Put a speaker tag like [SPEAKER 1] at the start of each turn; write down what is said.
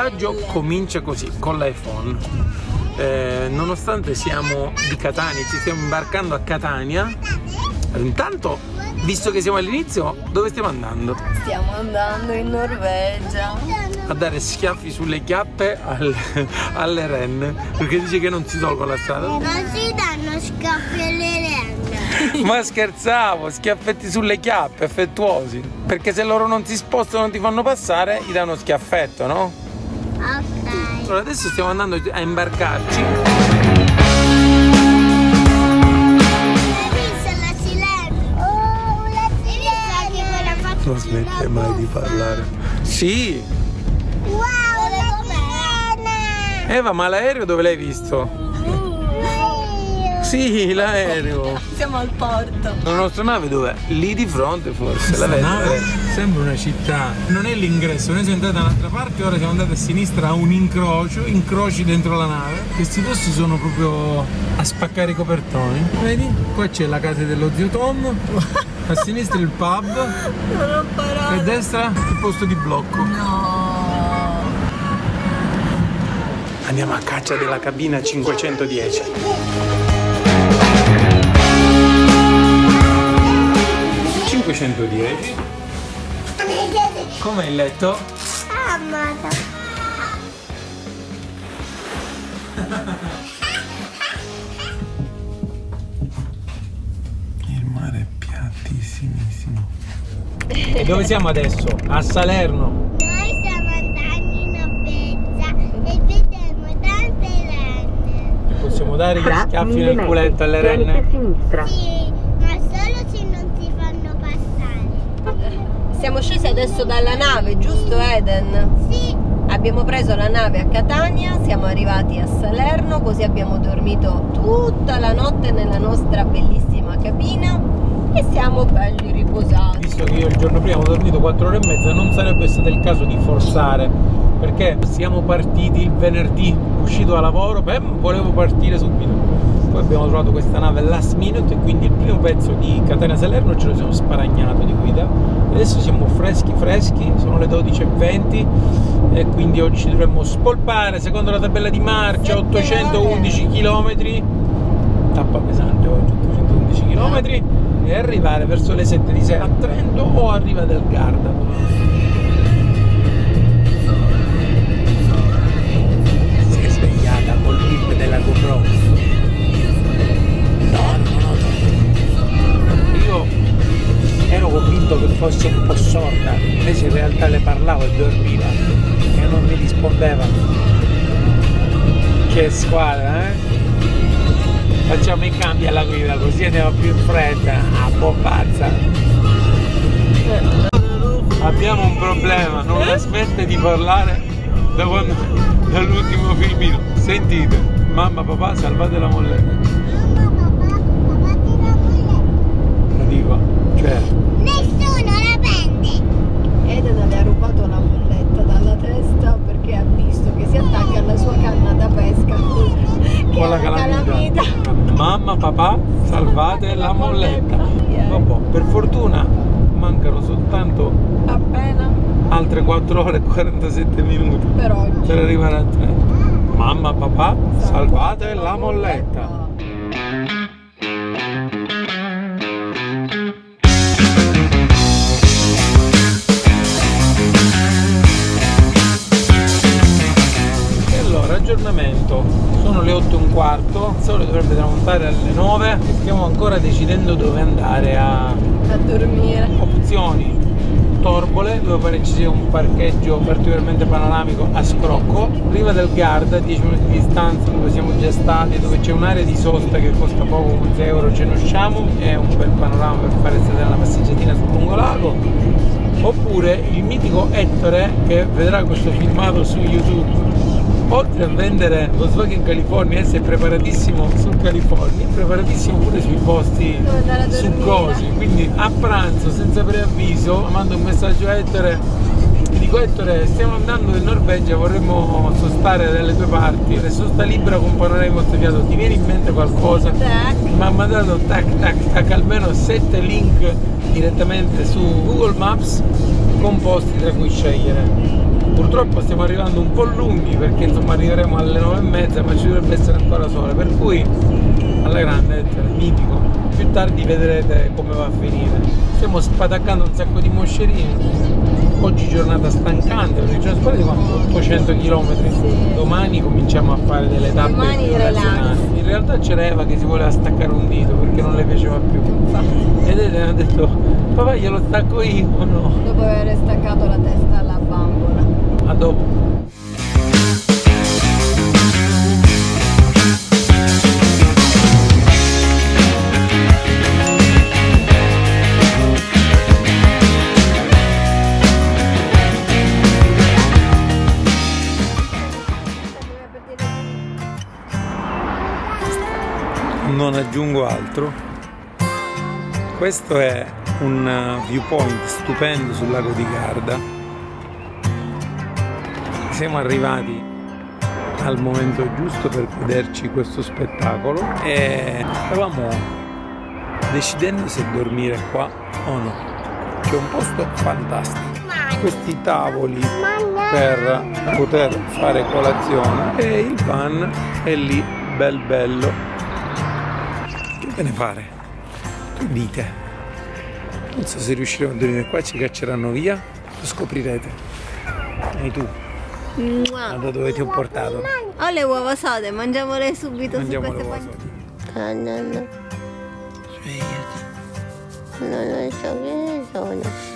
[SPEAKER 1] viaggio comincia così, con l'iPhone. Eh, nonostante siamo di Catania, ci stiamo imbarcando a Catania, intanto, visto che siamo all'inizio, dove stiamo andando?
[SPEAKER 2] Stiamo andando in Norvegia.
[SPEAKER 1] A dare schiaffi sulle chiappe al- alle renne, perché dice che non si tolgono la strada.
[SPEAKER 3] Non si danno schiaffi alle renne.
[SPEAKER 1] Ma scherzavo, schiaffetti sulle chiappe, affettuosi. Perché se loro non si spostano, non ti fanno passare, gli danno schiaffetto, no? Allora adesso stiamo andando a imbarcarci.
[SPEAKER 3] Hai visto la sirena? Oh,
[SPEAKER 1] Non smette mai di parlare. Sì!
[SPEAKER 3] Wow!
[SPEAKER 1] Eva, ma l'aereo dove l'hai visto? Sì, l'aereo.
[SPEAKER 2] Siamo al porto.
[SPEAKER 1] La nostra nave dov'è? Lì di fronte forse, la
[SPEAKER 4] nave sembra una città, non è l'ingresso, noi siamo andati da un'altra parte, ora siamo andati a sinistra a un incrocio, incroci dentro la nave. Questi posti sono proprio a spaccare i copertoni. Vedi? Qua c'è la casa dello zio Tom, a sinistra il pub
[SPEAKER 2] Non ho
[SPEAKER 4] e a destra il posto di blocco.
[SPEAKER 2] No.
[SPEAKER 1] Andiamo a caccia della cabina 510. ...510... Com'è il letto?
[SPEAKER 3] Amata.
[SPEAKER 1] Il mare è piattissimissimo. E dove siamo adesso? A Salerno.
[SPEAKER 3] Noi stiamo andando in Norvegia e vedremo tante renne.
[SPEAKER 1] Possiamo dare gli schiaffi nel culetto alle renne?
[SPEAKER 5] sinistra.
[SPEAKER 3] Sì, ma solo se non si fanno passare.
[SPEAKER 2] Siamo scesi adesso dalla nave, giusto Eden?
[SPEAKER 3] Sì,
[SPEAKER 2] Abbiamo preso la nave a Catania, siamo arrivati a Salerno, così abbiamo dormito tutta la notte nella nostra bellissima cabina e siamo belli riposati.
[SPEAKER 1] Visto che io il giorno prima ho dormito 4 ore e mezza, non sarebbe stato il caso di forzare. Perché siamo partiti il venerdì, uscito da lavoro, beh, volevo partire subito. Poi abbiamo trovato questa nave last minute e quindi il primo pezzo di Catania Salerno ce lo siamo sparagnato di guida. Adesso siamo freschi freschi, sono le 12.20 e quindi oggi ci dovremmo spolpare secondo la tabella di marcia
[SPEAKER 2] Sette
[SPEAKER 1] 811 km. Tappa pesante oggi, 811 km e arrivare verso le 7 di sera a Trento o a Riva del Garda. Fosse un po' sorda, invece in realtà le parlavo e dormiva e non mi rispondeva. Che squadra, eh? Facciamo i cambi alla guida così andiamo più in fretta. Ah, bombazza! Abbiamo un problema, non la smette di parlare da quando, dall'ultimo filmino. Sentite, mamma, papà, salvate la molletta. Lo dico, cioè,
[SPEAKER 3] nessuno la prende.
[SPEAKER 2] Eden aveva rubato la molletta dalla testa perché ha visto che si attacca alla sua canna da pesca. È
[SPEAKER 1] la
[SPEAKER 2] la
[SPEAKER 1] calamita. Mamma, papà, salvate la molletta. Vabbè, per fortuna mancano soltanto
[SPEAKER 2] Appena
[SPEAKER 1] altre 4 ore e 47 minuti
[SPEAKER 2] per oggi.
[SPEAKER 1] per arrivare a Trento. Mamma, papà, salvate la molletta. E allora, aggiornamento. Sono le 8 e un quarto, il sole dovrebbe tramontare alle 9 e stiamo ancora decidendo dove andare a
[SPEAKER 2] A dormire.
[SPEAKER 1] opzioni. Torbole, dove pare ci sia un parcheggio particolarmente panoramico a scrocco, Riva del Garda, a 10 minuti di distanza dove siamo già stati, dove c'è un'area di sosta che costa poco, 11 euro ce ne usciamo, è un bel panorama per fare stata una passeggiatina sul lungolago, oppure il mitico Ettore che vedrà questo filmato su YouTube. Oltre a vendere Volkswagen California, essere preparatissimo sul California, è preparatissimo pure sui posti
[SPEAKER 2] Dove andare a
[SPEAKER 1] su
[SPEAKER 2] dormire.
[SPEAKER 1] cosi. Quindi a pranzo, senza preavviso, mando un messaggio a Ettore e dico Ettore, stiamo andando in Norvegia, vorremmo sostare dalle tue parti, le sosta libera con panorama montagliato, ti viene in mente qualcosa? Mi ha mandato tac tac tac almeno 7 link direttamente su Google Maps con posti tra cui scegliere. Purtroppo stiamo arrivando un po' lunghi perché insomma arriveremo alle nove e mezza ma ci dovrebbe essere ancora sole, per cui alla grande, cioè, mitico. Più tardi vedrete come va a finire. Stiamo spataccando un sacco di moscerini. Oggi giornata stancante perché ci sono sparati quanto? 800 km.
[SPEAKER 2] Sì.
[SPEAKER 1] Domani cominciamo a fare delle tappe
[SPEAKER 2] Domani.
[SPEAKER 1] In realtà c'era Eva che si voleva staccare un dito perché non le piaceva più. Ed Eden ha detto, papà glielo stacco io o no?
[SPEAKER 2] dopo aver staccato la testa alla bambola.
[SPEAKER 1] A dopo. Non aggiungo altro. Questo è un viewpoint stupendo sul lago di Garda. Siamo arrivati al momento giusto per goderci questo spettacolo e stavamo decidendo se dormire qua o no. C'è un posto fantastico. Questi tavoli per poter fare colazione e il van è lì bel bello. Che ve ne pare? Che dite? Non so se riusciremo a dormire qua, ci cacceranno via, lo scoprirete. E tu,
[SPEAKER 2] Mua.
[SPEAKER 1] da dove ti ho portato?
[SPEAKER 2] Ho le uova sode, mangiamole subito
[SPEAKER 1] Mangiamo
[SPEAKER 2] su queste no.
[SPEAKER 1] Svegliati.
[SPEAKER 2] Non lo so che sono.